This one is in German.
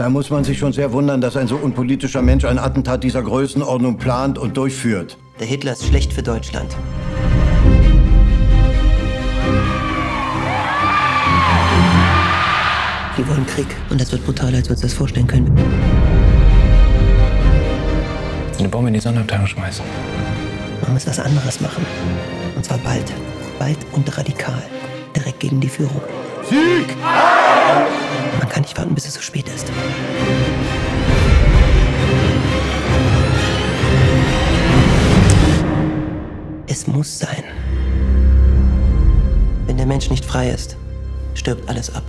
Da muss man sich schon sehr wundern, dass ein so unpolitischer Mensch ein Attentat dieser Größenordnung plant und durchführt. Der Hitler ist schlecht für Deutschland. Die wollen Krieg und das wird brutaler, als wir uns das vorstellen können. Eine Bombe in die Sonderabteilung schmeißen. Man muss was anderes machen. Und zwar bald. Bald und radikal. Direkt gegen die Führung. Sieg! Man kann nicht warten, bis es zu spät Es muss sein. Wenn der Mensch nicht frei ist, stirbt alles ab.